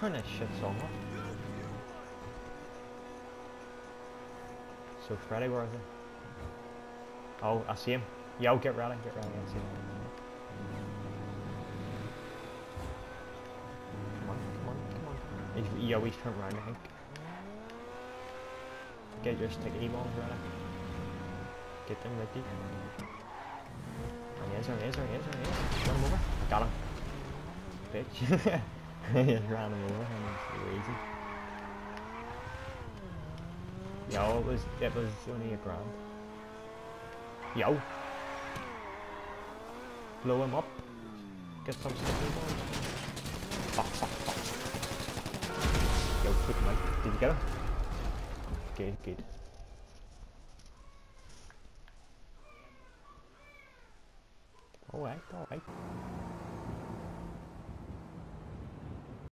Turn that shit song off. So Freddy, where is he? Oh, I see him. Yo, get ready, get ready, I see him. Come on, come on, come on. Yo, he's turned around, I think. Get your sticky balls ready. Get them ready. There he is, there he is, there he is, there he is. Run him over. Got him. Bitch. ran him so easy. Yo, it was, it was only a grand. Yo! Blow him up. Get some sticky balls. Fuck, fuck, fuck. Yo, him out. Did you get him? Good, good. Alright, alright.